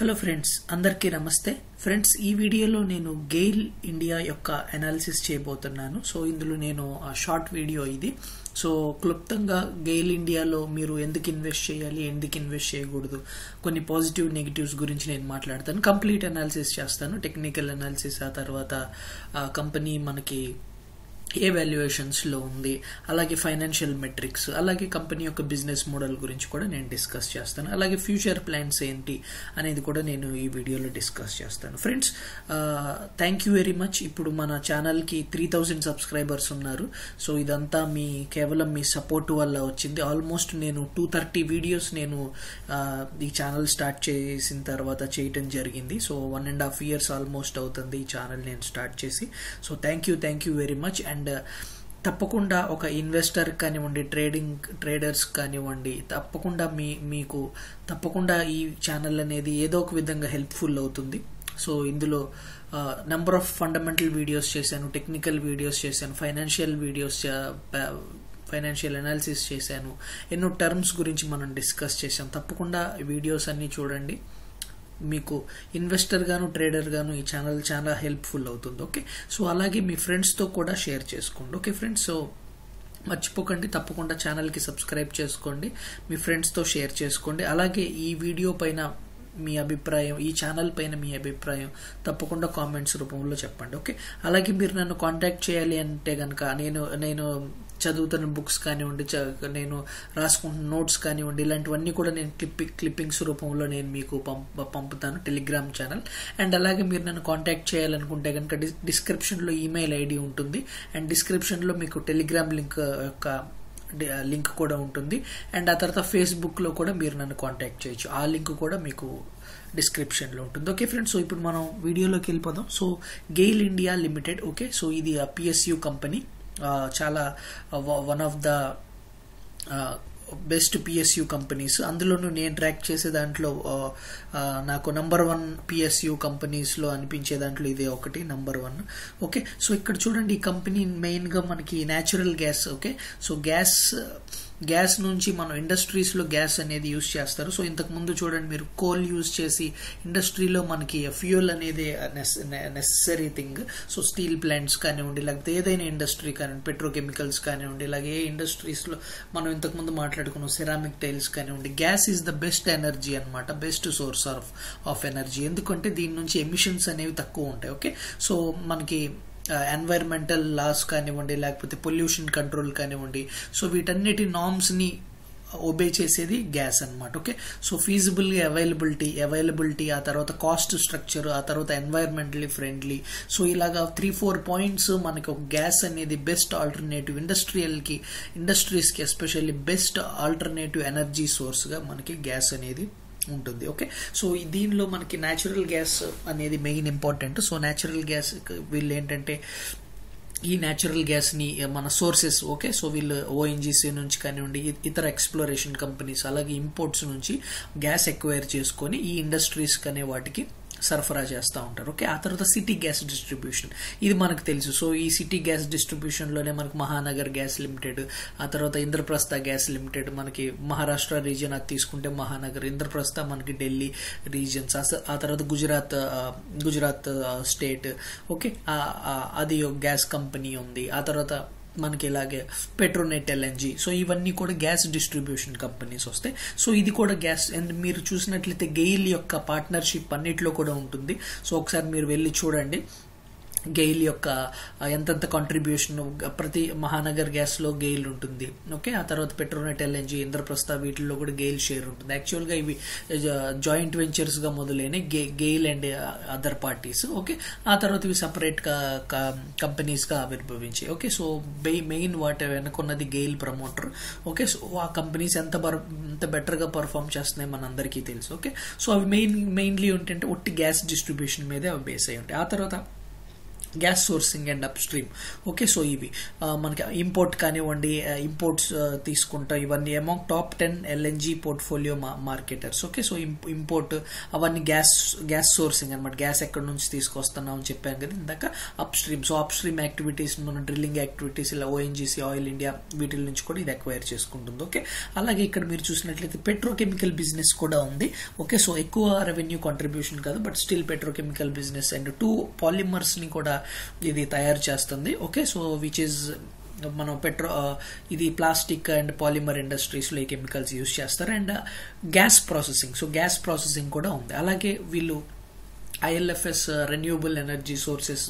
Hello friends అందరికీ నమస్తే. Friends ఈ వీడియోలో నేను గెయిల్ ఇండియా యొక్క అనాలిసిస్ చేయబోతున్నాను. సో ఇందులో నేను షార్ట్ వీడియో ఇది. సో క్లుప్తంగా గెయిల్ ఇండియాలో మీరు ఎందుకు ఇన్వెస్ట్ చేయాలి ఎందుకు ఇన్వెస్ట్ చేయకూడదు కొన్ని పాజిటివ్ నెగిటివ్స్ గురించి నేను మాట్లాడతాను. కంప్లీట్ అనాలిసిస్ చేస్తాను. టెక్నికల్ అనాలిసిస్ ఆ తర్వాత కంపెనీ మనకి ఏ వాల్యుయేషన్స్లో ఉంది అలాగే ఫైనాన్షియల్ మెట్రిక్స్ అలాగే కంపెనీ యొక్క బిజినెస్ మోడల్ గురించి కూడా నేను డిస్కస్ చేస్తాను. అలాగే ఫ్యూచర్ ప్లాన్స్ ఏంటి అనేది కూడా నేను ఈ వీడియోలో డిస్కస్ చేస్తాను. Friends thank you very much ఇప్పుడు మన ఛానల్కి త్రీ థౌజండ్ సబ్స్క్రైబర్స్ ఉన్నారు. సో ఇదంతా మీ కేవలం మీ సపోర్ట్ వల్ల వచ్చింది. ఆల్మోస్ట్ నేను టూ థర్టీ వీడియోస్ నేను ఈ ఛానల్ స్టార్ట్ చేసిన తర్వాత చేయటం జరిగింది. So one and half years almost అవుతుంది ఈ ఛానల్ నేను స్టార్ట్ చేసి. So thank you thank you very much and and తప్పకుండా ఒక ఇన్వెస్టర్ కానివ్వండి ట్రేడింగ్ ట్రేడర్స్ కానివ్వండి తప్పకుండా మీ మీకు తప్పకుండా ఈ ఛానల్ అనేది ఏదో ఒక విధంగా హెల్ప్ఫుల్ అవుతుంది. సో ఇందులో నెంబర్ ఆఫ్ ఫండమెంటల్ వీడియోస్ చేశాను టెక్నికల్ వీడియోస్ చేశాను ఫైనాన్షియల్ వీడియోస్ ఫైనాన్షియల్ అనాలిసిస్ చేశాను ఎన్నో టర్మ్స్ గురించి మనం డిస్కస్ చేశాం. తప్పకుండా వీడియోస్ అన్నీ చూడండి. మీకు ఇన్వెస్టర్ గాను ట్రేడర్ గాను ఈ ఛానల్ చాలా హెల్ప్ఫుల్ అవుతుంది ఓకే సో అలాగే మీ ఫ్రెండ్స్తో కూడా షేర్ చేసుకోండి ఓకే ఫ్రెండ్స్ సో మర్చిపోకండి తప్పకుండా ఛానల్కి సబ్స్క్రైబ్ చేసుకోండి మీ ఫ్రెండ్స్తో షేర్ చేసుకోండి. అలాగే ఈ వీడియో పైన మీ అభిప్రాయం ఈ ఛానల్ పైన మీ అభిప్రాయం తప్పకుండా కామెంట్స్ రూపంలో చెప్పండి ఓకే అలాగే మీరు నన్ను కాంటాక్ట్ చేయాలి అంటే కనుక నేను నేను చదువుతున్న బుక్స్ కానివ్వండి నేను రాసుకుంటున్న నోట్స్ కానివ్వండి ఇలాంటివన్నీ కూడా నేను క్లిప్పింగ్ క్లిప్పింగ్స్ రూపంలో నేను మీకు పంప పంపుతాను టెలిగ్రామ్ ఛానల్ అండ్ అలాగే మీరు నన్ను కాంటాక్ట్ చేయాలనుకుంటే కనుక డిస్క్రిప్షన్లో ఈమెయిల్ ఐడి ఉంటుంది. అండ్ డిస్క్రిప్షన్లో మీకు టెలిగ్రామ్ లింక్ uh, యొక్క లింక్ uh, కూడా ఉంటుంది. అండ్ ఆ తర్వాత ఫేస్బుక్లో కూడా మీరు నన్ను కాంటాక్ట్ చేయొచ్చు. ఆ లింక్ కూడా మీకు డిస్క్రిప్షన్లో ఉంటుంది. ఓకే ఫ్రెండ్స్ సో ఇప్పుడు మనం వీడియోలోకి వెళ్ళిపోదాం. So GAIL India limited okay so ఇది uh, పిఎస్యు కంపెనీ చాలా one of the best PSU companies అందులోనూ నేను ట్రాక్ చేసే దాంట్లో నాకు నంబర్ వన్ పిఎస్యు కంపెనీస్లో అనిపించే దాంట్లో ఇదే ఒకటి నంబర్ వన్ ఓకే సో ఇక్కడ చూడండి ఈ కంపెనీ మెయిన్గా మనకి natural gas okay so gas gas నుంచి మనం ఇండస్ట్రీస్లో గ్యాస్ అనేది యూస్ చేస్తారు. సో ఇంతకుముందు చూడండి మీరు కోల్ యూస్ చేసి ఇండస్ట్రీలో మనకి ఫ్యూయల్ అనేది necessary thing so steel plants కానివ్వండి లేకపోతే ఏదైనా ఇండస్ట్రీ కానివ్వండి పెట్రోకెమికల్స్ కానివ్వండి ఇలాగే ఏ ఇండస్ట్రీస్లో మనం ఇంతకుముందు మాట్లాడుకున్నాం సిరామిక్ టైల్స్ కానివ్వండి gas is the best energy అనమాట best source of of energy ఎందుకంటే దీని నుంచి ఎమిషన్స్ అనేవి తక్కువ ఉంటాయి ఓకే? సో మనకి ఎన్వైర్మెంటల్ లాస్ కానివ్వండి లేకపోతే పొల్యూషన్ కంట్రోల్ కానివ్వండి సో వీటన్నిటి నామ్స్ని ఒబే చేసేది గ్యాస్ అనమాట okay so feasible availability availability ఆ తర్వాత కాస్ట్ స్ట్రక్చర్ ఆ తర్వాత ఎన్వైర్మెంటలీ ఫ్రెండ్లీ సో ఇలాగా త్రీ ఫోర్ పాయింట్స్ మనకి ఒక గ్యాస్ అనేది బెస్ట్ ఆల్టర్నేటివ్ ఇండస్ట్రియల్కి ఇండస్ట్రీస్కి ఎస్పెషల్లీ బెస్ట్ ఆల్టర్నేటివ్ ఎనర్జీ సోర్స్గా మనకి గ్యాస్ అనేది ఉంటుంది. ఓకే సో దీనిలో మనకి న్యాచురల్ గ్యాస్ అనేది main important so natural gas వీళ్ళు ఏంటంటే ఈ న్యాచురల్ గ్యాస్ని మన సోర్సెస్ ఓకే సో వీళ్ళు ఓఎన్జీసీ నుంచి కానివ్వండి ఇతర ఎక్స్ప్లోరేషన్ కంపెనీస్ అలాగే ఇంపోర్ట్స్ నుంచి గ్యాస్ ఎక్వైర్ చేసుకొని ఈ ఇండస్ట్రీస్ అనే వాటికి సరఫరా చేస్తూ ఉంటారు. ఓకే ఆ తర్వాత సిటీ గ్యాస్ డిస్ట్రిబ్యూషన్. ఇది మనకు తెలుసు. సో ఈ సిటీ గ్యాస్ డిస్ట్రిబ్యూషన్లోనే మనకు మహానగర్ గ్యాస్ లిమిటెడ్ ఆ తర్వాత ఇంద్రప్రస్థ గ్యాస్ లిమిటెడ్ మనకి మహారాష్ట్ర రీజియన్ అది తీసుకుంటే మహానగర్ ఇంద్రప్రస్థ మనకి ఢిల్లీ రీజియన్స్ ఆ తర్వాత గుజరాత్ గుజరాత్ స్టేట్. ఓకే అది గ్యాస్ కంపెనీ ఉంది. ఆ తర్వాత మనకి ఇలాగే పెట్రోనెట్ ఎల్ఎన్జీ సో ఇవన్నీ కూడా గ్యాస్ డిస్ట్రిబ్యూషన్ కంపెనీస్ వస్తాయి. సో ఇది కూడా గ్యాస్ అండ్ మీరు చూసినట్లయితే గెయిల్ యొక్క పార్ట్నర్షిప్ అన్నిట్లో కూడా ఉంటుంది. సో ఒకసారి మీరు వెళ్ళి చూడండి. గెయిల్ యొక్క ఎంతెంత కాంట్రిబ్యూషన్ ప్రతి మహానగర్ గ్యాస్లో గెయిల్ ఉంటుంది. ఓకే? ఆ తర్వాత పెట్రోనెట్ ఎల్ఎన్జి ఇంద్రప్రస్థ వీటిల్లో కూడా గెయిల్ షేర్ ఉంటుంది. యాక్చువల్గా ఇవి జాయింట్ వెంచర్స్గా మొదలైన GAIL and other parties. Okay? ఆ తర్వాత ఇవి సపరేట్ కంపెనీస్గా ఆవిర్భవించాయి. ఓకే? సో మెయిన్ వాటి వెనుకున్నది గెయిల్ ప్రమోటర్. ఓకే? సో ఆ కంపెనీస్ ఎంత ఎంత బెటర్గా పర్ఫామ్ చేస్తున్నాయి మనందరికీ తెలుసు. ఓకే? సో అవి మెయిన్ మెయిన్లీ ఏంటంటే ఒట్టి గ్యాస్ డిస్ట్రిబ్యూషన్ మీదే అవి బేస్ అయి ఉంటాయి. ఆ తర్వాత gas sourcing and upstream okay so ఇవి మనకి ఇంపోర్ట్ కానివ్వండి ఇంపోర్ట్స్ తీసుకుంటాం ఇవన్నీ among top ten LNG portfolio marketers okay so import అవన్నీ గ్యాస్ గ్యాస్ సోర్సింగ్ అనమాట గ్యాస్ ఎక్కడి నుంచి తీసుకొస్తున్నాం అని చెప్పాను కదా ఇందాక. Upstream so upstream activities మన డ్రిల్లింగ్ యాక్టివిటీస్ ఇలా ఓఎన్జీసీ ఆయిల్ ఇండియా వీటి నుంచి కూడా ఇది అక్వైర్ చేసుకుంటుంది. ఓకే అలాగే ఇక్కడ మీరు చూసినట్లయితే పెట్రోకెమికల్ బిజినెస్ కూడా ఉంది. ఓకే సో ఎక్కువ రెవెన్యూ కాంట్రిబ్యూషన్ కాదు but still petrochemical business and to పాలిమర్స్ని కూడా ఇది తయారు చేస్తుంది. ఓకే సో విచ్ ఇస్ మనం పెట్రో ఇది ప్లాస్టిక్ అండ్ పాలిమర్ ఇండస్ట్రీస్లో ఈ కెమికల్స్ యూజ్ చేస్తారు. And gas processing so gas processing కూడా ఉంది. అలాగే వీళ్ళు ఐఎల్ఎఫ్ఎస్ రెన్యూబుల్ ఎనర్జీ సోర్సెస్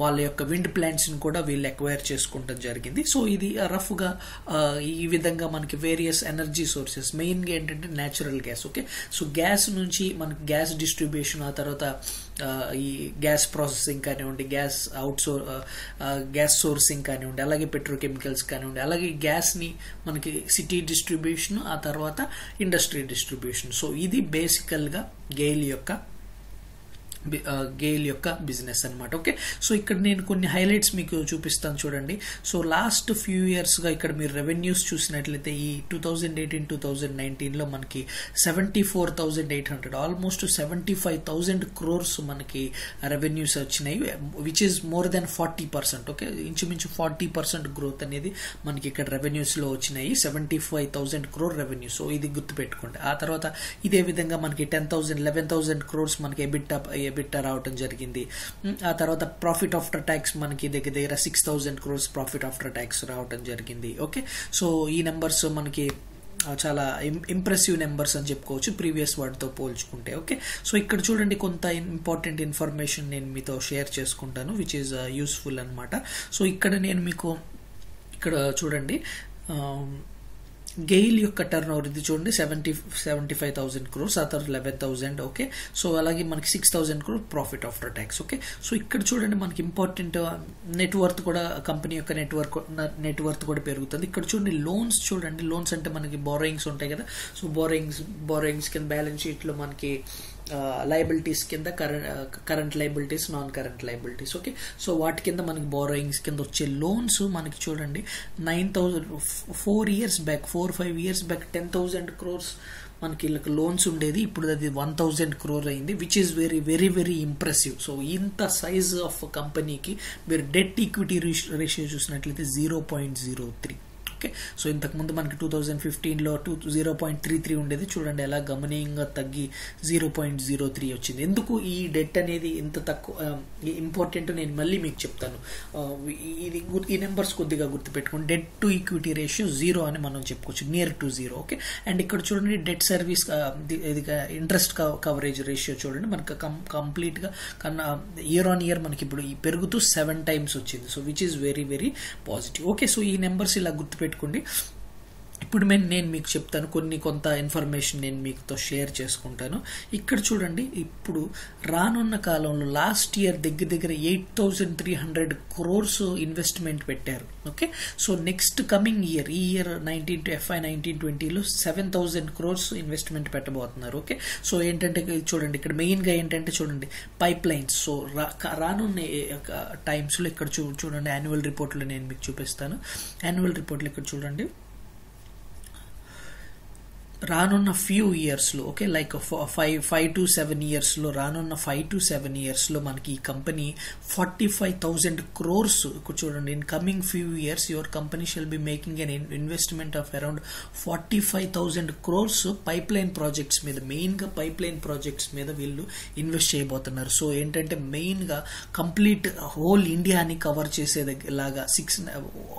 వాళ్ళ యొక్క విండ్ ప్లాంట్స్ని కూడా వీళ్ళు ఎక్వైర్ చేసుకోవడం జరిగింది. సో ఇది uh, రఫ్గా uh, ఈ విధంగా మనకి వేరియస్ ఎనర్జీ సోర్సెస్ మెయిన్గా ఏంటంటే natural gas okay so gas నుంచి మనకి గ్యాస్ డిస్ట్రిబ్యూషన్ ఆ తర్వాత ఈ గ్యాస్ ప్రాసెసింగ్ కానివ్వండి గ్యాస్ అవుట్సోర్ గ్యాస్ సోర్సింగ్ కానివ్వండి అలాగే పెట్రోకెమికల్స్ కానివ్వండి అలాగే గ్యాస్ని మనకి సిటీ డిస్ట్రిబ్యూషన్ ఆ తర్వాత ఇండస్ట్రీ డిస్ట్రిబ్యూషన్ సో ఇది బేసికల్గా గెయిల్ యొక్క గేల్ యొక్క బిజినెస్ అనమాట ఓకే? సో ఇక్కడ నేను కొన్ని హైలైట్స్ మీకు చూపిస్తాను చూడండి. సో లాస్ట్ ఫ్యూ ఇయర్స్గా ఇక్కడ మీరు రెవెన్యూస్ చూసినట్లయితే ఈ two thousand eighteen two thousand నైన్టీన్లో మనకి seventy four thousand eight hundred almost seventy five thousand crores మనకి రెవెన్యూస్ వచ్చినాయి which is more than forty percent okay? ఇంచుమించు ఫార్టీ పర్సెంట్ గ్రోత్ అనేది మనకి ఇక్కడ రెవెన్యూస్లో వచ్చినాయి seventy five thousand crore revenue so ఇది గుర్తుపెట్టుకోండి. ఆ తర్వాత ఇదే విధంగా మనకి ten thousand eleven thousand crores మనకి ఎబిట్ ఎబిట్టా రావటం జరిగింది. ఆ తర్వాత ప్రాఫిట్ ఆఫ్టర్ ట్యాక్స్ మనకి దగ్గర దగ్గర six thousand crores profit after tax రావటం జరిగింది. ఓకే సో ఈ నెంబర్స్ మనకి చాలా ఇంప్రెసివ్ నెంబర్స్ అని చెప్పుకోవచ్చు ప్రీవియస్ వాటితో పోల్చుకుంటే. ఓకే సో ఇక్కడ చూడండి కొంత ఇంపార్టెంట్ ఇన్ఫర్మేషన్ నేను మీతో షేర్ చేసుకుంటాను విచ్ ఈస్ యూస్ఫుల్ అనమాట సో ఇక్కడ నేను మీకు ఇక్కడ చూడండి గెయిల్ యొక్క టర్న్ ఓవర్ ఇది చూడండి seventy seventy five thousand crores ఆ తర్వాత లెవెన్ థౌసండ్ ఓకే సో అలాగే మనకి six thousand crore profit after tax okay so ఇక్కడ చూడండి మనకి ఇంపార్టెంట్ నెట్వర్త్ కూడా కంపెనీ యొక్క నెట్వర్క్ నెట్వర్త్ కూడా పెరుగుతుంది. ఇక్కడ చూడండి లోన్స్ చూడండి లోన్స్ అంటే మనకి బోరోయింగ్స్ ఉంటాయి కదా? సో బోరోయింగ్స్ బోరోయింగ్స్ కింద బ్యాలెన్స్ షీట్లో మనకి లైబిలిటీస్ కింద current current liabilities non current liabilities okay so వాటి కింద మనకి బోరోయింగ్స్ కింద వచ్చే లోన్స్ మనకి చూడండి nine thousand four years back four five years back ten thousand crores మనకి వీళ్ళకి లోన్స్ ఉండేది. ఇప్పుడు అది వన్ థౌజండ్ క్రోర్ అయింది which is very very very impressive so ఇంత సైజ్ ఆఫ్ కంపెనీకి మీరు డెట్ ఈక్విటీ రేషియో చూసినట్లయితే zero point zero three okay. So ఇంతకు ముందు మనకి టూ థౌజండ్ ఫిఫ్టీన్లో two zero point three three ఉండేది. చూడండి ఎలా గమనీయంగా తగ్గి జీరో పాయింట్ జీరో త్రీ వచ్చింది. ఎందుకు ఈ డెట్ అనేది ఇంత తక్కువ ఇంపార్టెంట్ నేను మళ్ళీ మీకు చెప్తాను. ఇది ఈ నెంబర్స్ కొద్దిగా గుర్తుపెట్టుకోండి. Debt to equity ratio zero అని మనం చెప్పుకోవచ్చు. Near to zero okay. And ఇక్కడ చూడండి డెట్ సర్వీస్ ఇది ఇంట్రెస్ట్ కవరేజ్ రేషియో చూడండి. మనకు కంప్లీట్గా కన్నా ఇయర్ ఆన్ ఇయర్ మనకి ఇప్పుడు ఈ పెరుగుతూ సెవెన్ టైమ్స్ వచ్చింది. So which is very very positive okay so ఈ నెంబర్స్ ఇలా గుర్తుపెట్టుకోండి ఇప్పుడు మేము నేను మీకు చెప్తాను కొన్ని కొంత ఇన్ఫర్మేషన్ నేను మీతో షేర్ చేసుకుంటాను. ఇక్కడ చూడండి ఇప్పుడు రానున్న కాలంలో లాస్ట్ ఇయర్ దగ్గర దగ్గర eight thousand three hundred crores investment పెట్టారు. Okay so next coming year ఈ year nineteen to FY nineteen ట్వంటీలో సెవెన్ థౌజండ్ క్రోర్స్ ఇన్వెస్ట్మెంట్ పెట్టబోతున్నారు. ఓకే సో ఏంటంటే చూడండి ఇక్కడ మెయిన్గా ఏంటంటే చూడండి పైప్ లైన్స్ సో రా- రానున్న టైమ్స్లో ఇక్కడ చూ చూడండి యాన్యువల్ రిపోర్ట్లో నేను మీకు చూపిస్తాను. యాన్యువల్ రిపోర్ట్లో ఇక్కడ చూడండి. రానున్న ఫ్యూ ఇయర్స్లో okay like five five to seven ఇయర్స్లో రానున్న ఫైవ్ టు సెవెన్ ఇయర్స్లో మనకి ఈ company forty five thousand crores చూడండి. In coming few years your company shall be making an investment of around forty five thousand crores pipeline projects మీద మెయిన్గా pipeline projects మీద వీళ్ళు ఇన్వెస్ట్ చేయబోతున్నారు. So ఏంటంటే మెయిన్గా కంప్లీట్ హోల్ ఇండియాని cover చేసేలాగా సిక్స్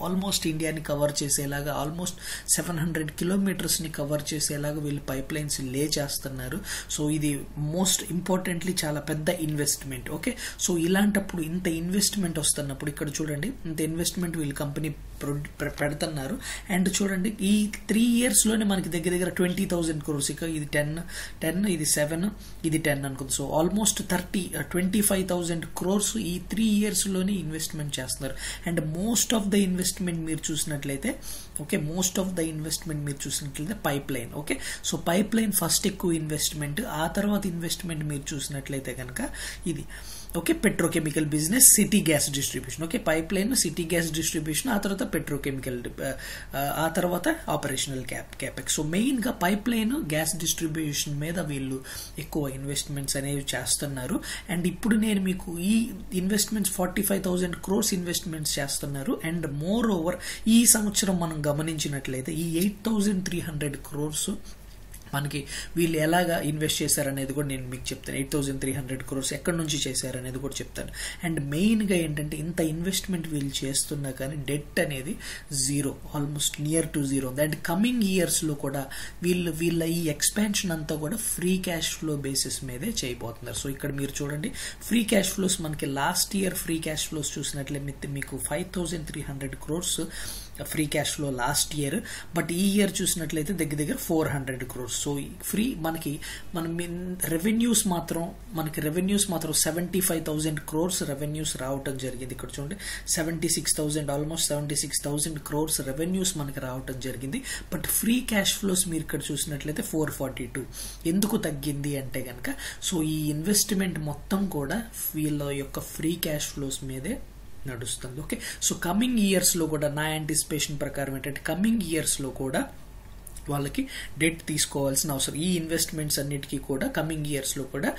ఆల్మోస్ట్ ఇండియాని కవర్ చేసేలాగా ఆల్మోస్ట్ సెవెన్ హండ్రెడ్ కిలోమీటర్స్ని కవర్ చేసే చేసేలాగా వీళ్ళు పైప్ లైన్స్ లే చేస్తున్నారు. సో ఇది మోస్ట్ ఇంపార్టెంట్లీ చాలా పెద్ద ఇన్వెస్ట్మెంట్ ఓకే సో ఇలాంటప్పుడు ఇంత ఇన్వెస్ట్మెంట్ వస్తున్నప్పుడు ఇక్కడ చూడండి ఇంత ఇన్వెస్ట్మెంట్ వీళ్ళు కంపెనీ పెడుతున్నారు. అండ్ చూడండి ఈ త్రీ ఇయర్స్లోనే మనకి దగ్గర దగ్గర ట్వంటీ థౌజండ్ క్రోర్స్. ఇక ఇది టెన్ టెన్ ఇది సెవెన్ ఇది టెన్ అనుకుంది. So almost thirty twenty five thousand crores ఈ త్రీ ఇయర్స్లోనే ఇన్వెస్ట్మెంట్ చేస్తున్నారు. And most of the investment మీరు చూసినట్లయితే okay most of the investment మీరు చూసినట్లయితే pipeline okay. So pipeline first ఎక్కువ ఇన్వెస్ట్మెంట్ ఆ తర్వాత ఇన్వెస్ట్మెంట్ మీరు చూసినట్లయితే కనుక ఇది. Okay petrochemical business city gas distribution okay pipeline city gas distribution ఆ తర్వాత పెట్రోకెమికల్ ఆ తర్వాత ఆపరేషనల్ క్యాప్ క్యాపెక్స్ సో మెయిన్గా పైప్ లైన్ గ్యాస్ డిస్ట్రిబ్యూషన్ మీద వీళ్ళు ఎక్కువ ఇన్వెస్ట్మెంట్స్ అనేవి చేస్తున్నారు. అండ్ ఇప్పుడు నేను మీకు ఈ investments forty five thousand crores investments చేస్తున్నారు. అండ్ మోర్ ఓవర్ ఈ సంవత్సరం మనం గమనించినట్లయితే ఈ eight thousand three hundred crores మనకి వీళ్ళు ఎలాగా ఇన్వెస్ట్ చేశారనేది కూడా నేను మీకు చెప్తాను. Eight thousand three hundred crores ఎక్కడి నుంచి చేశారనేది కూడా చెప్తాను. అండ్ మెయిన్గా ఏంటంటే ఇంత ఇన్వెస్ట్మెంట్ వీళ్ళు చేస్తున్నా కానీ డెట్ అనేది zero almost near to zero ఉంది అండ్ కమింగ్ ఇయర్స్లో కూడా వీళ్ళు వీళ్ళ ఈ ఎక్స్పాన్షన్ అంతా కూడా ఫ్రీ క్యాష్ ఫ్లో బేసిస్ మీదే చేయబోతున్నారు. సో ఇక్కడ మీరు చూడండి ఫ్రీ క్యాష్ ఫ్లోస్ మనకి last year free cash flows చూసినట్లయితే మీకు five thousand three hundred crores free cash flow last year but ఈ ఇయర్ చూసినట్లయితే దగ్గర దగ్గర four hundred crores so free మనకి మనం రెవెన్యూస్ మాత్రం మనకి రెవెన్యూస్ మాత్రం seventy five thousand crores revenues రావటం జరిగింది. ఇక్కడ చూడండి seventy six thousand almost seventy six thousand crores revenues మనకి రావటం జరిగింది. బట్ ఫ్రీ క్యాష్ ఫ్లోస్ మీరు ఇక్కడ చూసినట్లయితే ఫోర్ ఫార్టీ టూ ఎందుకు తగ్గింది అంటే కనుక సో ఈ ఇన్వెస్ట్మెంట్ మొత్తం కూడా వీళ్ళ యొక్క ఫ్రీ క్యాష్ ఫ్లోస్ మీదే నడుస్తుంది. ఓకే సో కమింగ్ ఇయర్స్లో కూడా నా యాంటిసిపేషన్ ప్రకారం ఏంటంటే కమింగ్ ఇయర్స్లో కూడా వాళ్ళకి డెట్ తీసుకోవాల్సిన అవసరం. ఈ ఇన్వెస్ట్మెంట్స్ అన్నిటికీ కూడా కమింగ్ ఇయర్స్లో కూడా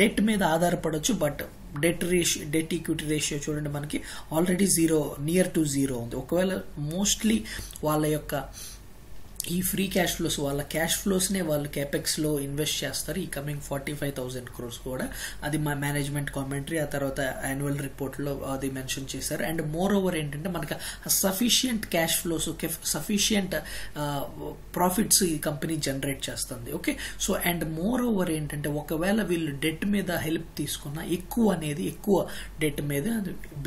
డెట్ మీద ఆధారపడవచ్చు but debt ratio debt equity ratio చూడండి మనకి already zero near to zero ఉంది. ఒకవేళ మోస్ట్లీ వాళ్ళ యొక్క ఈ ఫ్రీ క్యాష్ ఫ్లోస్ వాళ్ళ క్యాష్ ఫ్లోస్నే వాళ్ళు క్యాపెక్స్లో ఇన్వెస్ట్ చేస్తారు. ఈ coming forty five thousand crores కూడా. అది మా మేనేజ్మెంట్ కామెంటరీ ఆ తర్వాత యాన్యువల్ రిపోర్ట్లో అది మెన్షన్ చేశారు. అండ్ మోర్ ఓవర్ ఏంటంటే మనకి sufficient cash flows sufficient profits ఈ కంపెనీ జనరేట్ చేస్తుంది. Okay? So and more over ఏంటంటే ఒకవేళ వీళ్ళు డెట్ మీద హెల్ప్ తీసుకున్న ఎక్కువ అనేది ఎక్కువ డెట్ మీద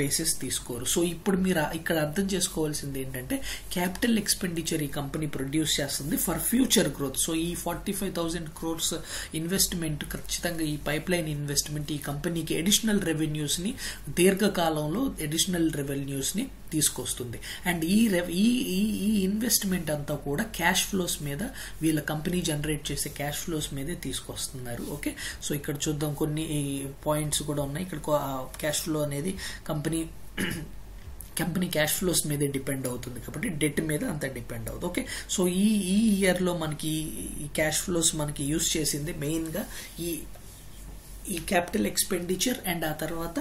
బేసిస్ తీసుకోరు. సో ఇప్పుడు మీరు ఇక్కడ అర్థం చేసుకోవాల్సింది ఏంటంటే క్యాపిటల్ ఎక్స్పెండిచర్ ఈ కంపెనీ ప్రొడ్యూస్ చేస్తుంది ఫర్ ఫ్యూచర్ గ్రోత్ సో ఈ forty five thousand crores investment ఖచ్చితంగా ఈ పైప్ లైన్ ఇన్వెస్ట్మెంట్ ఈ కంపెనీకి అడిషనల్ రెవెన్యూస్ని దీర్ఘకాలంలో అడిషనల్ రెవెన్యూస్ని తీసుకొస్తుంది. అండ్ ఈ ఈ ఈ ఇన్వెస్ట్మెంట్ అంతా కూడా క్యాష్ ఫ్లోస్ మీద వీళ్ళ కంపెనీ జనరేట్ చేసే క్యాష్ ఫ్లోస్ మీదే తీసుకొస్తున్నారు. ఓకే సో ఇక్కడ చూద్దాం కొన్ని పాయింట్స్ కూడా ఉన్నాయి. ఇక్కడ క్యాష్ ఫ్లో అనేది కంపెనీ కంపెనీ క్యాష్ ఫ్లోస్ మీదే డిపెండ్ అవుతుంది కాబట్టి డెట్ మీద అంత డిపెండ్ అవుతుంది. ఓకే? సో ఈ ఈ ఇయర్లో మనకి ఈ క్యాష్ ఫ్లోస్ మనకి యూస్ చేసింది మెయిన్గా ఈ ఈ క్యాపిటల్ ఎక్స్పెండిచర్ అండ్ ఆ తర్వాత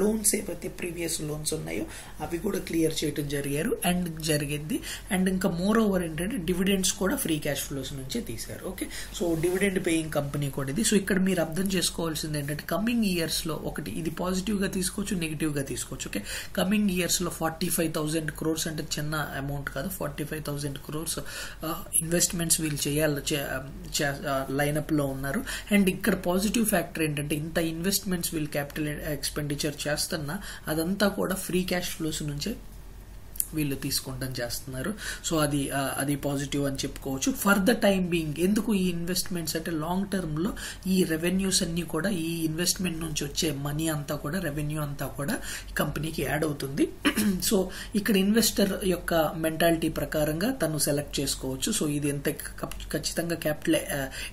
లోన్స్ ఏవైతే ప్రీవియస్ లోన్స్ ఉన్నాయో అవి కూడా క్లియర్ చేయడం జరిగారు. అండ్ జరిగింది. అండ్ ఇంకా మోర్ ఓవర్ ఏంటంటే డివిడెండ్స్ కూడా ఫ్రీ క్యాష్ ఫ్లోస్ నుంచే తీశారు. Okay so dividend paying company కూడా ఇది. సో ఇక్కడ మీరు అర్థం చేసుకోవాల్సింది ఏంటంటే కమింగ్ ఇయర్స్లో ఒకటి ఇది పాజిటివ్గా తీసుకోవచ్చు నెగిటివ్గా తీసుకోవచ్చు. ఓకే కమింగ్ ఇయర్స్లో ఫార్టీ ఫైవ్ థౌసండ్ క్రోర్స్ అంటే చిన్న అమౌంట్ కాదు. Forty five thousand crores investments వీళ్ళు చేయాలి లైనప్ um, uh, లో ఉన్నారు. అండ్ ఇక్కడ పాజిటివ్ ఫ్యాక్టర్ ఏంటంటే ఇంత ఇన్వెస్ట్మెంట్స్ వీళ్ళు క్యాపిటల్ ఎక్స్పెండిచర్ చేస్తున్నా అదంతా కూడా ఫ్రీ క్యాష్ ఫ్లోస్ నుంచే వీళ్ళు తీసుకుంటాం చేస్తున్నారు. సో అది అది పాజిటివ్ అని చెప్పుకోవచ్చు. ఫర్ ద టైం బీయింగ్ ఎందుకు ఈ ఇన్వెస్ట్మెంట్స్ అంటే లాంగ్ టర్మ్లో ఈ రెవెన్యూస్ అన్ని కూడా ఈ ఇన్వెస్ట్మెంట్ నుంచి వచ్చే మనీ అంతా కూడా రెవెన్యూ అంతా కూడా కంపెనీకి యాడ్ అవుతుంది. సో ఇక్కడ ఇన్వెస్టర్ యొక్క మెంటాలిటీ ప్రకారంగా తను సెలెక్ట్ చేసుకోవచ్చు. సో ఇది ఎంత ఖచ్చితంగా క్యాపిటల్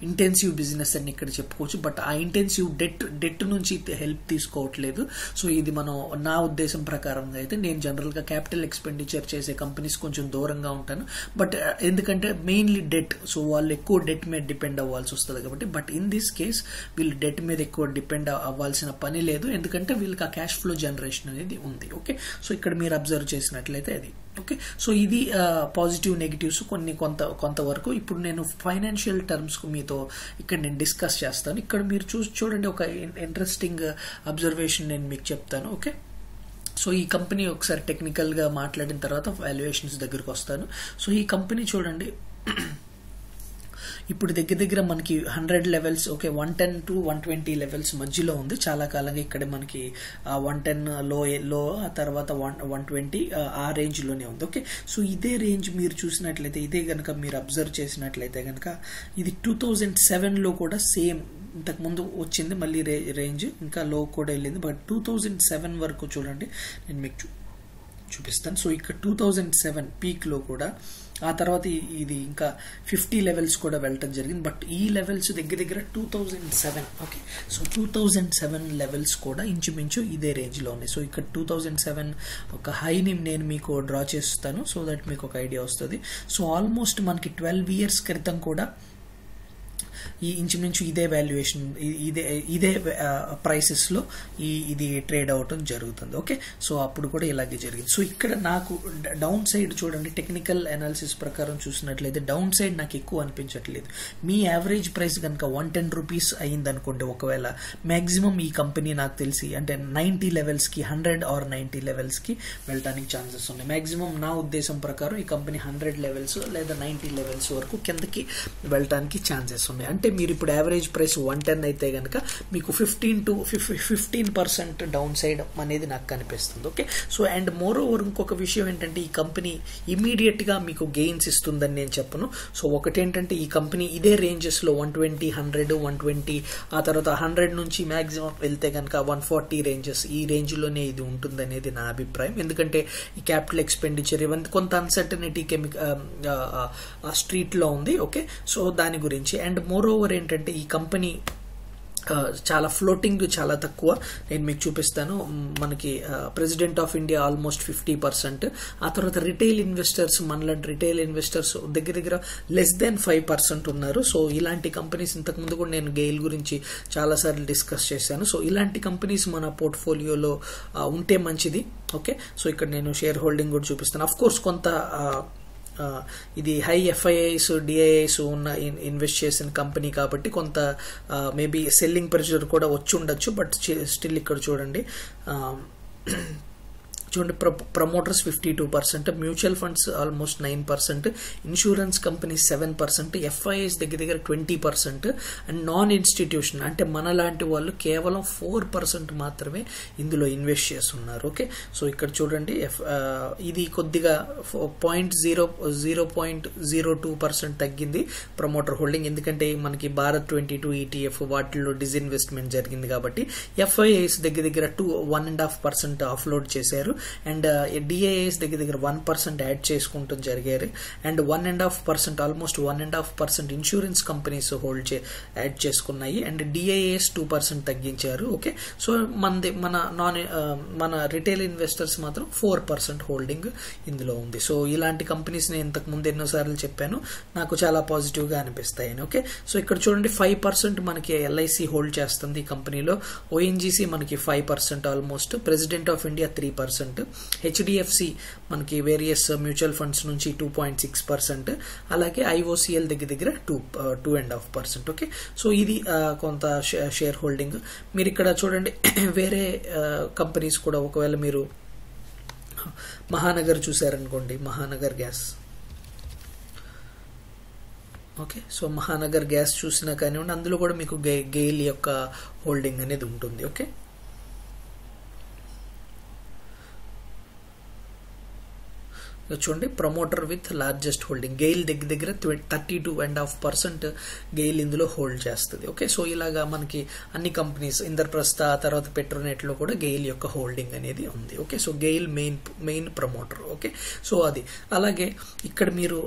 ఇంటెన్సివ్ బిజినెస్ అని ఇక్కడ చెప్పుకోవచ్చు. బట్ ఆ ఇంటెన్సివ్ డెట్ డెట్ నుంచి హెల్ప్ తీసుకోవట్లేదు. సో ఇది మనం నా ఉద్దేశం ప్రకారంగా అయితే నేను జనరల్గా క్యాపిటల్ ఎక్స్పెండిచర్ చేసే కంపెనీస్ కొంచెం దూరంగా ఉంటాను. బట్ uh, ఎందుకంటే మెయిన్లీ డెట్ సో వాళ్ళు ఎక్కువ డెట్ మీద డిపెండ్ అవ్వాల్సి వస్తుంది కాబట్టి. బట్ ఇన్ దిస్ కేస్ వీళ్ళు డెట్ మీద ఎక్కువ డిపెండ్ అవ్వాల్సిన పని లేదు. ఎందుకంటే వీళ్ళకి ఆ క్యాష్ ఫ్లో జనరేషన్ అనేది ఉంది. ఓకే సో ఇక్కడ మీరు అబ్జర్వ్ చేసినట్లయితే అది. ఓకే సో ఇది uh, పాజిటివ్ నెగిటివ్స్ కొన్ని కొంత కొంతవరకు. ఇప్పుడు నేను ఫైనాన్షియల్ టర్మ్స్ మీతో ఇక్కడ నేను డిస్కస్ చేస్తాను. ఇక్కడ మీరు చూ చూడండి. ఒక ఇంట్రెస్టింగ్ అబ్జర్వేషన్ uh, నేను మీకు చెప్తాను. ఓకే సో ఈ కంపెనీ ఒకసారి టెక్నికల్గా మాట్లాడిన తర్వాత వాల్యుయేషన్స్ దగ్గరకు వస్తాను. సో ఈ కంపెనీ చూడండి. ఇప్పుడు దగ్గర దగ్గర మనకి hundred levels okay one ten to one twenty levels మధ్యలో ఉంది. చాలా కాలంగా ఇక్కడ మనకి వన్ టెన్లో లో ఆ తర్వాత వన్ వన్ ట్వంటీ ఆ రేంజ్లోనే ఉంది ఓకే సో ఇదే రేంజ్ మీరు చూసినట్లయితే ఇదే కనుక మీరు అబ్జర్వ్ చేసినట్లయితే కనుక ఇది టూ థౌజండ్ సెవెన్లో కూడా సేమ్ ఇంతకు ముందు వచ్చింది మళ్ళీ రే రేంజ్ ఇంకా లో కూడా వెళ్ళింది. బట్ టూ థౌజండ్ సెవెన్ వరకు చూడండి నేను మీకు చూ- చూపిస్తాను. సో ఇక్కడ టూ థౌజండ్ సెవెన్ పీక్లో కూడా ఆ తర్వాత ఇది ఇంకా ఫిఫ్టీ లెవెల్స్ కూడా వెళ్ళటం జరిగింది. బట్ ఈ లెవెల్స్ దగ్గర దగ్గర two thousand seven okay so two thousand seven levels కూడా ఇంచుమించు ఇదే రేంజ్లో ఉన్నాయి. సో ఇక్కడ టూ థౌజండ్ సెవెన్ ఒక హైని నేను మీకు డ్రా చేస్తాను సో దట్ మీకు ఒక ఐడియా వస్తుంది. సో ఆల్మోస్ట్ మనకి ట్వెల్వ్ ఇయర్స్ క్రితం కూడా ఈ ఇంచుమించు ఇదే వాల్యుయేషన్ ఇదే ఇదే ప్రైసెస్లో ఈ ఇది ట్రేడ్ అవటం జరుగుతుంది. ఓకే సో అప్పుడు కూడా ఇలాగే జరిగింది. సో ఇక్కడ నాకు డౌన్ సైడ్ చూడండి టెక్నికల్ అనాలిసిస్ ప్రకారం చూసినట్లయితే డౌన్ సైడ్ నాకు ఎక్కువ అనిపించట్లేదు. మీ యావరేజ్ ప్రైస్ కనుక వన్ టెన్ రూపీస్ అయింది అనుకోండి ఒకవేళ మాక్సిమం ఈ కంపెనీ నాకు తెలిసి అంటే నైన్టీ లెవెల్స్కి హండ్రెడ్ ఆర్ నైన్టీ లెవెల్స్కి వెళ్ళడానికి ఛాన్సెస్ ఉన్నాయి. మాక్సిమం నా ఉద్దేశం ప్రకారం ఈ కంపెనీ హండ్రెడ్ లెవెల్స్ లేదా నైన్టీ లెవెల్స్ వరకు కిందకి వెళ్ళడానికి ఛాన్సెస్ ఉన్నాయి. అంటే మీరు ఇప్పుడు యావరేజ్ ప్రైస్ వన్ టెన్ అయితే కనుక మీకు fifteen to fifteen percent downside అనేది నాకు కనిపిస్తుంది okay so and more over ఇంకొక విషయం ఏంటంటే ఈ కంపెనీ ఇమీడియట్గా మీకు గెయిన్స్ ఇస్తుందని నేను చెప్పను. సో ఒకటేంటంటే ఈ కంపెనీ ఇదే రేంజెస్లో one twenty hundred one twenty ఆ తర్వాత హండ్రెడ్ నుంచి మాక్సిమం వెళ్తే కనుక వన్ ఫార్టీ రేంజెస్ ఈ రేంజ్లోనే ఇది ఉంటుందనేది నా అభిప్రాయం. ఎందుకంటే ఈ క్యాపిటల్ ఎక్స్పెండిచర్ ఇవన్నీ కొంత అన్సర్టనిటీ కెమిక స్ట్రీట్లో ఉంది ఓకే సో దాని గురించి. అండ్ మోర్ ఓవర్ ఏంటంటే ఈ కంపెనీ చాలా ఫ్లోటింగ్ చాలా తక్కువ. నేను మీకు చూపిస్తాను. మనకి president of India almost fifty percent ఆ తర్వాత రిటైల్ ఇన్వెస్టర్స్ మనలాంటి రిటైల్ ఇన్వెస్టర్స్ దగ్గర దగ్గర లెస్ దెన్ ఫైవ్ పర్సెంట్ ఉన్నారు. సో ఇలాంటి కంపెనీస్ ఇంతకుముందు కూడా నేను గెయిల్ గురించి చాలాసార్లు డిస్కస్ చేశాను. సో ఇలాంటి కంపెనీస్ మన పోర్ట్ఫోలియోలో ఉంటే మంచిది. ఓకే సో ఇక్కడ నేను షేర్ హోల్డింగ్ కూడా చూపిస్తాను. అఫ్ కోర్స్ కొంత ఇది హై ఎఫ్ఐఐస్ డిఐఐస్ ఉన్న ఇన్- ఇన్వెస్ట్ చేసిన కంపెనీ కాబట్టి కొంత మేబీ సెల్లింగ్ ప్రెషర్ కూడా వచ్చి ఉండొచ్చు బట్ స్టిల్ ఇక్కడ చూడండి ఆ, చూడండి promoters fifty two percent mutual funds almost nine percent insurance companies seven percent FIs దగ్గర దగ్గర twenty percent and non institution అంటే మన లాంటి వాళ్ళు కేవలం ఫోర్ పర్సెంట్ మాత్రమే ఇందులో ఇన్వెస్ట్ చేస్తున్నారు. ఓకే సో ఇక్కడ చూడండి ఎఫ్ ఇది కొద్దిగా point zero zero point zero two percent తగ్గింది ప్రమోటర్ హోల్డింగ్ ఎందుకంటే మనకి భారత్ ట్వంటీ టూ ఈటీఎఫ్ వాటిల్లో డిస్ఇన్వెస్ట్మెంట్ జరిగింది కాబట్టి ఎఫ్ఐఎస్ దగ్గర దగ్గర two one and half percent offload చేశారు. అండ్ డిఐఎస్ దగ్గర దగ్గర వన్ పర్సెంట్ యాడ్ చేసుకుంటూ జరిగారు. And one and half percent almost one and half percent insurance companies hold చే యాడ్ చేసుకున్నాయి. అండ్ డిఐఎస్ టూ పర్సెంట్ తగ్గించారు. ఓకే సో మనది మన non మన రిటైల్ ఇన్వెస్టర్స్ మాత్రం ఫోర్ పర్సెంట్ హోల్డింగ్ ఇందులో ఉంది. సో ఇలాంటి కంపెనీస్ నేను ఇంతకు ముందు ఎన్నోసార్లు చెప్పాను. నాకు చాలా పాజిటివ్గా అనిపిస్తాయి. ఓకే సో ఇక్కడ చూడండి ఫైవ్ పర్సెంట్ మనకి ఎల్ఐసి హోల్డ్ చేస్తుంది ఈ కంపెనీలో ఓఎన్జీసీ మనకి five percent almost president of India three percent HDFC మనకి వేరియస్ మ్యూచువల్ ఫండ్స్ నుంచి టూ పాయింట్ సిక్స్ పర్సెంట్ అలాగే ఐఓసిఎల్ దగ్గర దగ్గర two two and half percent okay so ఇది uh, కొంత షేర్ హోల్డింగ్ మీరు ఇక్కడ చూడండి వేరే uh, కంపెనీస్ కూడా ఒకవేళ మీరు Mahanagar చూసారనుకోండి Mahanagar gas. Okay so Mahanagar gas చూసినా కానివ్వండి అందులో కూడా మీకు గే గెయిల్ యొక్క హోల్డింగ్ అనేది ఉంటుంది ఓకే చూడండి promoter with largest holding GAIL దగ్గర దగ్గర thirty two and half percent GAIL ఇందులో హోల్డ్ చేస్తుంది. ఓకే సో ఇలాగా మనకి అన్ని కంపెనీస్ ఇంద్రప్రస్థ తర్వాత పెట్రోనెట్లో కూడా గెయిల్ యొక్క హోల్డింగ్ అనేది ఉంది. Okay so GAIL main main promoter okay so అది. అలాగే ఇక్కడ మీరు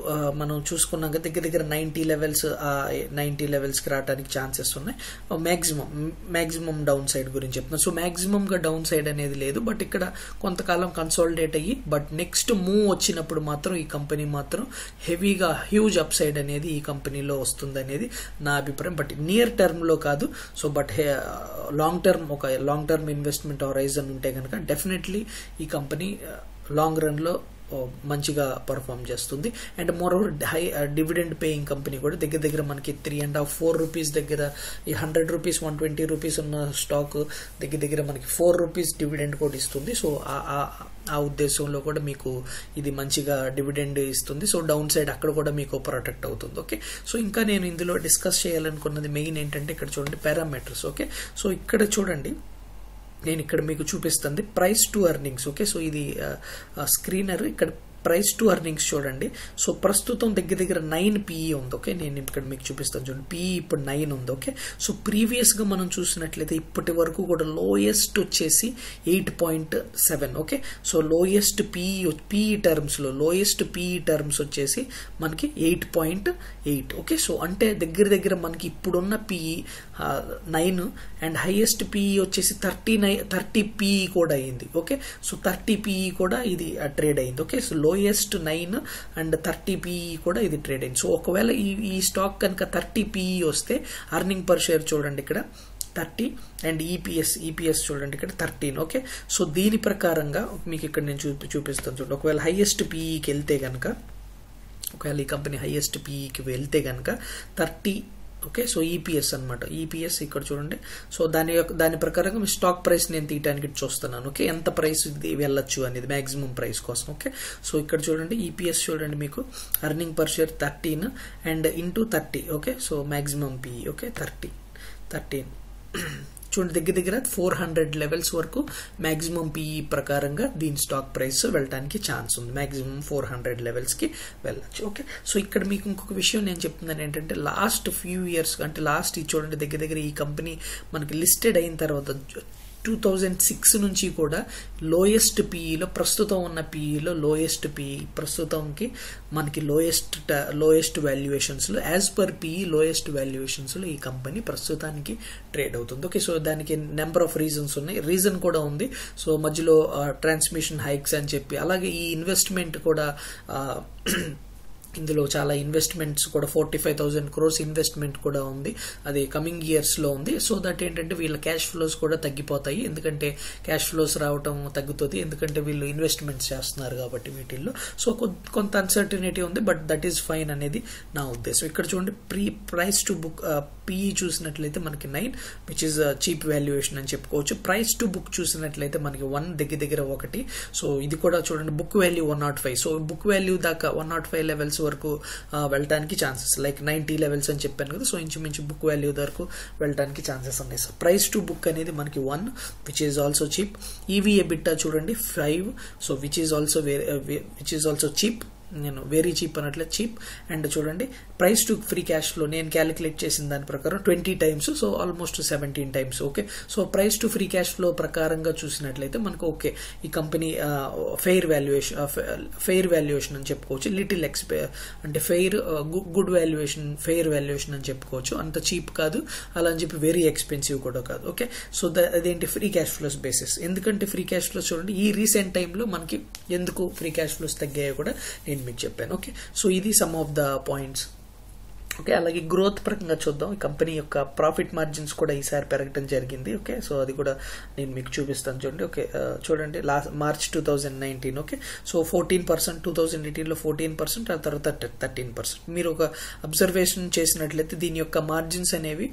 మనం చూసుకున్నాక దగ్గర దగ్గర నైన్టీ లెవెల్స్ నైన్టీ లెవెల్స్కి రావడానికి ఛాన్సెస్ ఉన్నాయి. మాక్సిమం మాక్సిమం డౌన్ సైడ్ గురించి చెప్తున్నాను సో మాక్సిమం గా డౌన్ సైడ్ అనేది లేదు బట్ ఇక్కడ కొంతకాలం కన్సాలిడేట్ అయ్యి బట్ నెక్స్ట్ మూవ్ వచ్చిన వచ్చినప్పుడు మాత్రం ఈ కంపెనీ మాత్రం హెవీగా హ్యూజ్ అప్ సైడ్ అనేది ఈ కంపెనీలో వస్తుంది అనేది నా అభిప్రాయం. బట్ నియర్ టర్మ్లో కాదు. సో బట్ లాంగ్ టర్మ్ ఒక లాంగ్ టర్మ్ ఇన్వెస్ట్మెంట్ హొరైజన్ ఉంటే కనుక డెఫినెట్లీ ఈ కంపెనీ లాంగ్ రన్లో మంచిగా పర్ఫామ్ చేస్తుంది. And moreover high dividend paying company కూడా దగ్గర దగ్గర మనకి three and half four rupees దగ్గర ఈ hundred rupees one twenty rupees ఉన్న స్టాక్ దగ్గర దగ్గర మనకి ఫోర్ రూపీస్ డివిడెండ్ కూడా ఇస్తుంది. సో ఆ ఉద్దేశంలో కూడా మీకు ఇది మంచిగా డివిడెండ్ ఇస్తుంది. సో డౌన్ సైడ్ అక్కడ కూడా మీకు ప్రొటెక్ట్ అవుతుంది. ఓకే సో ఇంకా నేను ఇందులో డిస్కస్ చేయాలనుకున్నది మెయిన్ ఏంటంటే ఇక్కడ చూడండి పారామీటర్స్ ఓకే సో ఇక్కడ చూడండి. నేను ఇక్కడ మీకు చూపిస్తుంది price to earnings. Okay so ఇది స్క్రీనర్ ఇక్కడ ప్రైస్ టు అర్నింగ్స్ చూడండి. సో ప్రస్తుతం దగ్గర దగ్గర నైన్ పిఈ ఉంది ఓకే? నేను ఇక్కడ మీకు చూపిస్తాను చూడండి. పిఈ ఇప్పుడు నైన్ ఉంది ఓకే? సో ప్రీవియస్గా మనం చూసినట్లయితే ఇప్పటి వరకు కూడా లోయెస్ట్ వచ్చేసి eight point seven okay? So lowest PE PE టర్మ్స్లో lowest PE terms వచ్చేసి మనకి eight point eight okay? So అంటే దగ్గర దగ్గర మనకి ఇప్పుడున్న PE nine and highest PE వచ్చేసి థర్టీ నైన్ థర్టీ పిఈ కూడా అయింది ఓకే? సో థర్టీ పీఈ కూడా ఇది ట్రేడ్ అయింది okay? So lowest nine and thirty PE కూడా ఇది ట్రేడ్ అయింది. సో ఒకవేళ ఈ ఈ స్టాక్ కనుక థర్టీ పీఈ వస్తే అర్నింగ్ పర్ షేర్ చూడండి ఇక్కడ. థర్టీ అండ్ ఈపీఎస్ ఈపీఎస్ చూడండి ఇక్కడ థర్టీన్ ఓకే? సో దీని ప్రకారంగా మీకు ఇక్కడ నేను చూపి చూపిస్తాను చూడండి. ఒకవేళ హైయెస్ట్ పీఈకి వెళ్తే కనుక ఒకవేళ ఈ కంపెనీ హైయెస్ట్ పీఈకి వెళ్తే కనుక థర్టీ ఓకే సో ఈపీఎస్ అనమాట ఈపీఎస్ ఇక్కడ చూడండి. సో దాని యొక్క దాని ప్రకారంగా మీ స్టాక్ ప్రైస్ నేను తీయడానికి చూస్తున్నాను ఓకే? ఎంత ప్రైస్ ఇది వెళ్ళొచ్చు అనేది మాక్సిమం ప్రైస్ కోసం ఓకే? సో ఇక్కడ చూడండి ఈపీఎస్ చూడండి మీకు. Earning per share thirteen and into thirty okay? So maximum P okay? Thirty thirteen చూడండి దగ్గర దగ్గర ఫోర్ హండ్రెడ్ లెవెల్స్ వరకు మాక్సిమం పిఈ ప్రకారంగా దీని స్టాక్ ప్రైస్ వెళ్ళడానికి ఛాన్స్ ఉంది. మాక్సిమం ఫోర్ హండ్రెడ్ లెవెల్స్కి వెళ్ళచ్చు. ఓకే సో ఇక్కడ మీకు ఇంకొక విషయం నేను చెప్తున్నాను ఏంటంటే లాస్ట్ ఫ్యూ ఇయర్స్ అంటే లాస్ట్ ఈ చూడండి దగ్గర దగ్గర ఈ కంపెనీ మనకి లిస్టెడ్ అయిన తర్వాత టూ థౌజండ్ సిక్స్ నుంచి కూడా లోయెస్ట్ పీఈలో ప్రస్తుతం ఉన్న పీఈలో లోయెస్ట్ పీఈ ప్రస్తుతంకి మనకి లోయెస్ట్ లోయెస్ట్ వాల్యుయేషన్స్లో యాజ్ పర్ పీఈ లోయెస్ట్ వాల్యుయేషన్స్లో ఈ కంపెనీ ప్రస్తుతానికి ట్రేడ్ అవుతుంది. ఓకే సో దానికి నెంబర్ ఆఫ్ రీజన్స్ ఉన్నాయి. రీజన్ కూడా ఉంది. సో మధ్యలో uh, ట్రాన్స్మిషన్ హైక్స్ అని చెప్పి అలాగే ఈ ఇన్వెస్ట్మెంట్ కూడా uh, ఇందులో చాలా ఇన్వెస్ట్మెంట్స్ కూడా forty five thousand crores investment కూడా ఉంది. అది కమింగ్ ఇయర్స్లో ఉంది. సో దట్ ఏంటంటే వీళ్ళ క్యాష్ ఫ్లోస్ కూడా తగ్గిపోతాయి. ఎందుకంటే క్యాష్ ఫ్లోస్ రావటం తగ్గుతుంది. ఎందుకంటే వీళ్ళు ఇన్వెస్ట్మెంట్స్ చేస్తున్నారు కాబట్టి వీటిల్లో. సో కొంత అన్సర్టినిటీ ఉంది బట్ దట్ ఈస్ ఫైన్ అనేది నా ఉద్దేశం. ఇక్కడ చూడండి pre price to book PE చూసినట్లయితే మనకి nine which is cheap valuation అని చెప్పుకోవచ్చు. ప్రైస్ టు బుక్ చూసినట్లయితే మనకి వన్ దగ్గర దగ్గర ఒకటి. సో ఇది కూడా చూడండి book value one not five so book value దాకా వన్ నాట్ ఫైవ్ లెవెల్స్ వరకు వెళ్ళడానికి ఛాన్సెస్ లైక్ నైంటీ లెవెల్స్ అని చెప్పాను కదా సో ఇంచుమించు బుక్ వాల్యూ వరకు వెళ్ళడానికి ఛాన్సెస్ ఉన్నాయి. సార్ ప్రైస్ టు బుక్ అనేది మనకి one which is also cheap EV EBITDA చూడండి five so which is also which is also cheap నేను వెరీ చీప్ అన్నట్లే చీప్ అండ్ చూడండి price to free cash flow నేను క్యాలిక్యులేట్ చేసిన దాని ప్రకారం twenty times so almost seventeen times okay so price to free cash flow ప్రకారంగా చూసినట్లయితే మనకు ఓకే ఈ company fair valuation fair valuation అని చెప్పుకోవచ్చు. లిటిల్ ఎక్స్పే అంటే fair good valuation fair valuation అని చెప్పుకోవచ్చు. అంత చీప్ కాదు. అలా అని చెప్పి వెరీ ఎక్స్పెన్సివ్ కూడా కాదు ఓకే సో అదేంటి? ఫ్రీ క్యాష్ ఫ్లోస్ బేసిస్ ఎందుకంటే ఫ్రీ క్యాష్ ఫ్లోస్ చూడండి ఈ రీసెంట్ టైంలో మనకి ఎందుకు ఫ్రీ క్యాష్ ఫ్లోస్ తగ్గాయో కూడా నేను మీకు చెప్పాను ఓకే? సో ఇది some of the points okay? అలాగే గ్రోత్ పరంగా చూద్దాం. ఈ కంపెనీ యొక్క ప్రాఫిట్ మార్జిన్స్ కూడా ఈసారి పెరగడం జరిగింది ఓకే? సో అది కూడా నేను మీకు చూపిస్తాను చూడండి ఓకే? చూడండి last March two thousand nineteen okay? So fourteen percent two thousand ఎయిటీన్లో ఫోర్టీన్ పర్సెంట్ ఆ తర్వాత థర్టీన్ పర్సెంట్ మీరు ఒక అబ్జర్వేషన్ చేసినట్లయితే దీని యొక్క మార్జిన్స్ అనేవి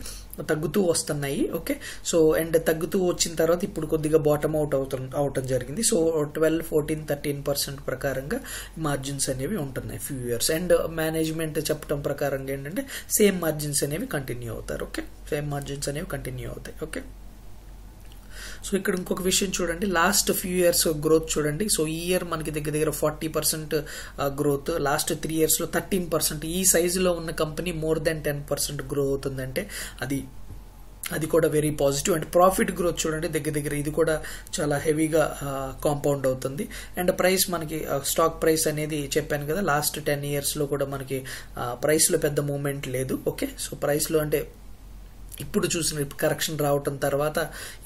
తగ్గుతూ వస్తున్నాయి ఓకే సో అండ్ తగ్గుతూ వచ్చిన తర్వాత ఇప్పుడు కొద్దిగా బాటమ్ అవుట్ అవుతం అవటం జరిగింది. So twelve fourteen thirteen percent ప్రకారంగా మార్జిన్స్ అనేవి ఉంటున్నాయి ఫ్యూ ఇయర్స్ అండ్ మేనేజ్మెంట్ చెప్పడం ప్రకారంగా ఏంటంటే సేమ్ మార్జిన్స్ అనేవి కంటిన్యూ అవుతారు ఓకే సేమ్ మార్జిన్స్ అనేవి కంటిన్యూ అవుతాయి ఓకే సో ఇక్కడ ఇంకొక విషయం చూడండి. లాస్ట్ ఫ్యూ ఇయర్స్ గ్రోత్ చూడండి. సో ఈ ఇయర్ మనకి దగ్గర దగ్గర forty percent growth last three ఇయర్స్లో థర్టీన్ పర్సెంట్ ఈ సైజులో ఉన్న company more than ten percent grow అవుతుందంటే అది అది కూడా very positive and profit growth చూడండి. దగ్గర దగ్గర ఇది కూడా చాలా హెవీగా కాంపౌండ్ అవుతుంది. అండ్ ప్రైస్ మనకి స్టాక్ ప్రైస్ అనేది చెప్పాను కదా లాస్ట్ టెన్ ఇయర్స్లో కూడా మనకి ప్రైస్లో పెద్ద మూమెంట్ లేదు. ఓకే సో ప్రైస్లో అంటే ఇప్పుడు చూసిన కరెక్షన్ రావటం తర్వాత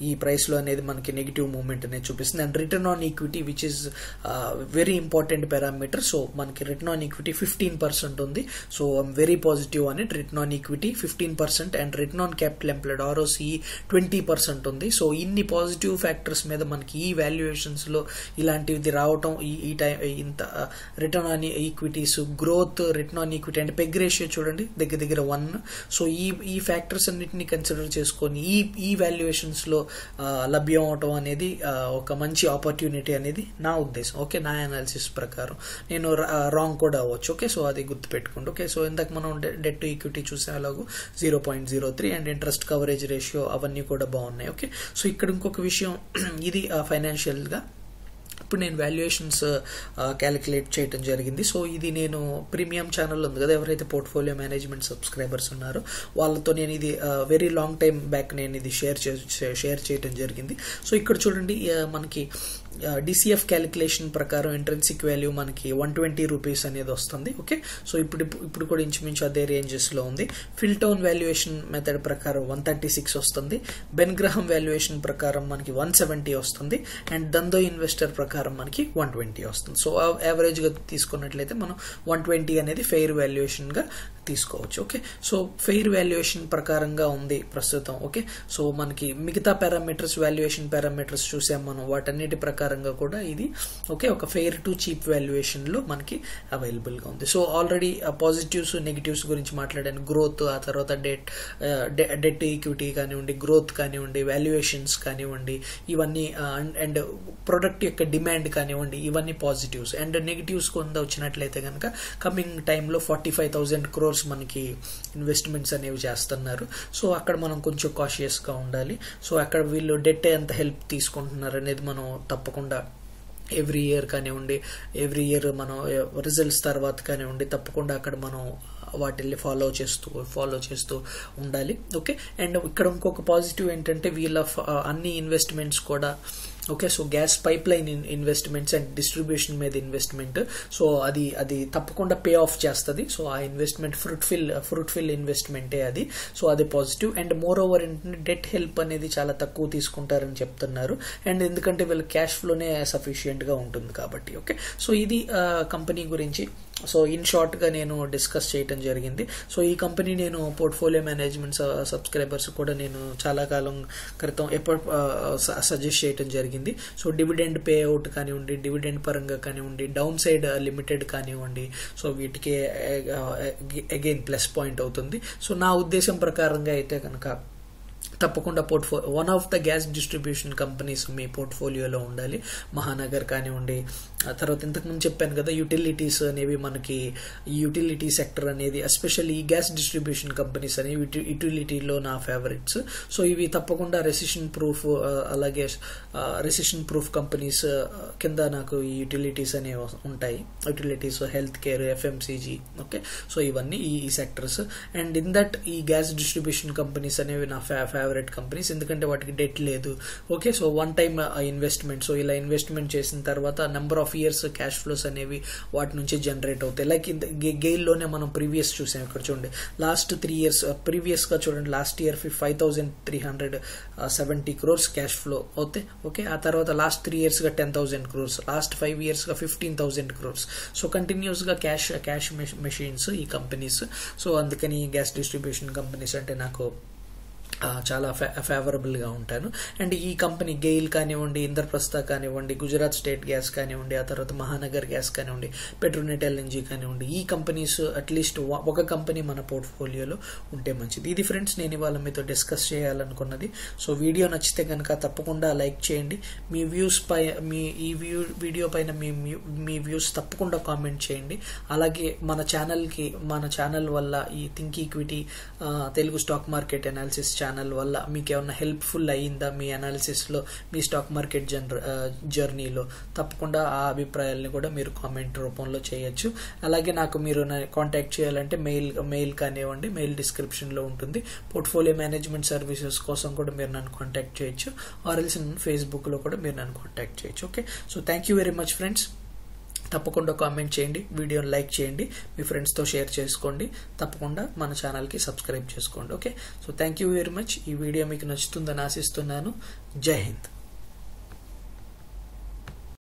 ఈ ప్రైస్లో అనేది మనకి నెగిటివ్ మూమెంట్ అనేది చూపిస్తుంది. And return on equity which is very important parameter so మనకి return on equity fifteen percent ఉంది. సో ఐమ్ వెరీ పాజిటివ్ అని return on equity fifteen percent and return on capital employed ROC twenty percent ఉంది. So ఇన్ని positive factors మీద మనకి ఈ వాల్యుయేషన్స్లో రావటం ఈ ఈ టైం ఇంత return on equities growth return on equity and PEG ratio చూడండి. దగ్గర దగ్గర వన్ సో ఈ ఈ ఫ్యాక్టర్స్ అన్నిటిని కన్సిడర్ చేసుకొని ఈ ఈ వాల్యుయేషన్స్లో లభ్యం అవటం అనేది ఒక మంచి ఆపర్చునిటీ అనేది నా ఉద్దేశం. ఓకే నా అనాలిసిస్ ప్రకారం. నేను రాంగ్ కూడా అవ్వచ్చు. ఓకే సో అది గుర్తుపెట్టుకోండి. ఓకే సో ఇందాక మనం డెట్ టు ఈక్విటీ చూసే అలాగూ zero point zero three and interest coverage ratio అవన్నీ కూడా బాగున్నాయి. ఓకే సో ఇక్కడ ఇంకొక విషయం ఇది ఫైనాన్షియల్గా ఇప్పుడు నేను వాల్యుయేషన్స్ క్యాలిక్యులేట్ చేయడం జరిగింది. సో ఇది నేను ప్రీమియం ఛానల్ ఉంది కదా ఎవరైతే పోర్ట్ఫోలియో మేనేజ్మెంట్ సబ్స్క్రైబర్స్ ఉన్నారో వాళ్ళతో నేను ఇది వెరీ లాంగ్ టైం బ్యాక్ నేను ఇది షేర్ షేర్ చేయడం జరిగింది. సో ఇక్కడ చూడండి uh, మనకి డిసిఎఫ్ క్యాలిక్యులేషన్ ప్రకారం ఇంట్రెన్సిక్ వాల్యూ మనకి వన్ ట్వంటీ రూపీస్ అనేది వస్తుంది ఓకే సో ఇప్పుడు ఇప్పుడు కూడా ఇంచుమించు అదే రేంజెస్లో ఉంది. ఫిల్టౌన్ వాల్యుయేషన్ మెథడ్ ప్రకారం వన్ థర్టీ సిక్స్ వస్తుంది. బెన్ గ్రహం వాల్యుయేషన్ ప్రకారం మనకి వన్ సెవెంటీ వస్తుంది. అండ్ దందో ఇన్వెస్టర్ ప్రకారం మనకి వన్ ట్వంటీ వస్తుంది. సో యావరేజ్గా తీసుకున్నట్లయితే మనం వన్ ట్వంటీ అనేది ఫెయిర్ వాల్యుయేషన్గా తీసుకోవచ్చు ఓకే సో ఫెయిర్ వాల్యుయేషన్ ప్రకారంగా ఉంది ప్రస్తుతం ఓకే సో మనకి మిగతా పారామీటర్స్ వాల్యుయేషన్ పారామీటర్స్ చూసాం మనం. వాటన్నిటి ప్రకారంగా కూడా ఇది ఓకే ఒక ఫెయిర్ టు చీప్ వాల్యుయేషన్లో మనకి అవైలబుల్గా ఉంది సో ఆల్రెడీ పాజిటివ్స్ నెగిటివ్స్ గురించి మాట్లాడాను. గ్రోత్ ఆ తర్వాత డెట్ డెట్ ఈక్విటీ కానివ్వండి గ్రోత్ కానివ్వండి వాల్యుయేషన్స్ కానివ్వండి ఇవన్నీ uh, అండ్ ప్రొడక్ట్ యొక్క డిమాండ్ కానివ్వండి ఇవన్నీ పాజిటివ్స్ అండ్ నెగిటివ్స్ కొంత వచ్చినట్లయితే కనుక కమింగ్ టైంలో ఫార్టీ ఫైవ్ థౌసండ్ క్రోర్స్ మనకి ఇన్వెస్ట్మెంట్స్ అనేవి చేస్తున్నారు. సో అక్కడ మనం కొంచెం కాషియస్గా ఉండాలి. సో అక్కడ వీళ్ళు డెట్ ఎంత హెల్ప్ తీసుకుంటున్నారు అనేది మనం తప్పకుండా ఎవ్రీ ఇయర్ కానివ్వండి ఎవ్రీ ఇయర్ మనం రిజల్ట్స్ తర్వాత కానివ్వండి తప్పకుండా అక్కడ మనం వాటిల్ని ఫాలో చేస్తూ ఫాలో చేస్తూ ఉండాలి. ఓకే? అండ్ ఇక్కడ ఇంకొక పాజిటివ్ ఏంటంటే వీళ్ళ అన్ని ఇన్వెస్ట్మెంట్స్ కూడా okay so gas pipeline investments and distribution మీద ఇన్వెస్ట్మెంట్ సో అది అది తప్పకుండా పే ఆఫ్ చేస్తుంది. సో ఆ ఇన్వెస్ట్మెంట్ ఫ్రూట్ఫిల్ ఫ్రూట్ఫిల్ ఇన్వెస్ట్మెంటే అది. సో అది పాజిటివ్ అండ్ మోర్ ఓవర్ ఏంటంటే డెట్ హెల్ప్ అనేది చాలా తక్కువ తీసుకుంటారని చెప్తున్నారు. అండ్ ఎందుకంటే వీళ్ళ క్యాష్ ఫ్లోనే సఫిషియెంట్గా ఉంటుంది కాబట్టి ఓకే సో ఇది కంపెనీ గురించి. సో ఇన్ షార్ట్గా నేను డిస్కస్ చేయటం జరిగింది. సో ఈ కంపెనీ నేను పోర్ట్ఫోలియో మేనేజ్మెంట్ సబ్స్క్రైబర్స్ కూడా నేను చాలా కాలం క్రితం ఎప్పుడు సజెస్ట్ చేయటం జరిగింది. సో డివిడెండ్ పే అవుట్ కానివ్వండి డివిడెండ్ పరంగా కానివ్వండి డౌన్ సైడ్ లిమిటెడ్ కానివ్వండి సో వీటికి అగైన్ ప్లస్ పాయింట్ అవుతుంది. సో నా ఉద్దేశం ప్రకారంగా అయితే కనుక తప్పకుండా పోర్ట్ఫో one of the gas distribution companies మీ పోర్ట్ఫోలియోలో ఉండాలి. మహానగర్ కానివ్వండి. తర్వాత ఇంతకుముందు చెప్పాను కదా యూటిలిటీస్ అనేవి మనకి యూటిలిటీ సెక్టర్ అనేది ఎస్పెషల్లీ ఈ గ్యాస్ డిస్ట్రిబ్యూషన్ కంపెనీస్ అనేవి యూటిలిటీలో నా ఫేవరెట్స్ సో ఇవి తప్పకుండా రెసిషన్ ప్రూఫ్ అలాగే రెసిషన్ ప్రూఫ్ కంపెనీస్ కింద నాకు ఈ యూటిలిటీస్ అనేవి ఉంటాయి. Utilities health care FMCG okay so ఇవన్నీ ఈ సెక్టర్స్ అండ్ ఇన్ దట్ ఈ గ్యాస్ డిస్ట్రిబ్యూషన్ కంపెనీస్ అనేవి నా ఫేవరెట్ కంపెనీస్ ఎందుకంటే వాటికి డెట్ లేదు. Okay so one time investment so ఇలా ఇన్వెస్ట్మెంట్ చేసిన తర్వాత number of years cash flows అనేవి వాటి నుంచి జనరేట్ అవుతాయి. లైక్ గెయిల్లోనే మనం ప్రీవియస్ చూసాం ఇక్కడ చూడండి. లాస్ట్ త్రీ ఇయర్స్ ప్రీవియస్గా చూడండి last year five thousand three hundred seventy crores cash flow అవుతాయి. ఓకే ఆ తర్వాత లాస్ట్ త్రీ ఇయర్స్గా ten thousand crores last five ఇయర్స్గా ఫిఫ్టీన్ థౌసండ్ క్రోర్స్ సో కంటిన్యూస్గా క్యాష్ క్యాష్ మెషిన్స్ ఈ కంపెనీస్ సో అందుకని గ్యాస్ డిస్ట్రిబ్యూషన్ కంపెనీస్ అంటే నాకు చాలా ఫే ఫేవరబుల్గా ఉంటాను. అండ్ ఈ కంపెనీ గెయిల్ కానివ్వండి ఇంద్రప్రస్థ కానివ్వండి గుజరాత్ స్టేట్ గ్యాస్ కానివ్వండి ఆ తర్వాత మహానగర్ గ్యాస్ కానివ్వండి పెట్రోనెట్ ఎల్ఎన్జీ కానివ్వండి ఈ కంపెనీస్ అట్లీస్ట్ ఒక కంపెనీ మన పోర్ట్ఫోలియోలో ఉంటే మంచిది. ఇది ఫ్రెండ్స్ నేను ఇవాళ మీతో డిస్కస్ చేయాలనుకున్నది. సో వీడియో నచ్చితే కనుక తప్పకుండా లైక్ చేయండి. మీ వ్యూస్ పై మీ ఈ వ్యూ వీడియో పైన మీ మీ వ్యూస్ తప్పకుండా కామెంట్ చేయండి. అలాగే మన ఛానల్కి మన ఛానల్ వల్ల ఈ think equity Telugu stock market analysis channel వల్ల మీకు ఏమన్నా హెల్ప్ఫుల్ అయ్యిందా మీ అనాలిసిస్లో మీ స్టాక్ మార్కెట్ జనర జర్నీలో తప్పకుండా ఆ అభిప్రాయాల్ని కూడా మీరు కామెంట్ రూపంలో చేయొచ్చు. అలాగే నాకు మీరు కాంటాక్ట్ చేయాలంటే మెయిల్ మెయిల్ కానివ్వండి మెయిల్ డిస్క్రిప్షన్లో ఉంటుంది. పోర్ట్ఫోలియో మేనేజ్మెంట్ సర్వీసెస్ కోసం కూడా మీరు నన్ను కాంటాక్ట్ చేయొచ్చు. ఆర్ఎల్స్ ఫేస్బుక్లో కూడా మీరు నన్ను కాంటాక్ట్ చేయొచ్చు. Okay so thank you very much friends తప్పకుండా కామెంట్ చేయండి. వీడియోని లైక్ చేయండి. మీ ఫ్రెండ్స్తో షేర్ చేసుకోండి. తప్పకుండా మన ఛానల్కి సబ్స్క్రైబ్ చేసుకోండి. Okay so thank you very much ఈ వీడియో మీకు నచ్చుతుందని ఆశిస్తున్నాను. జై హింద్.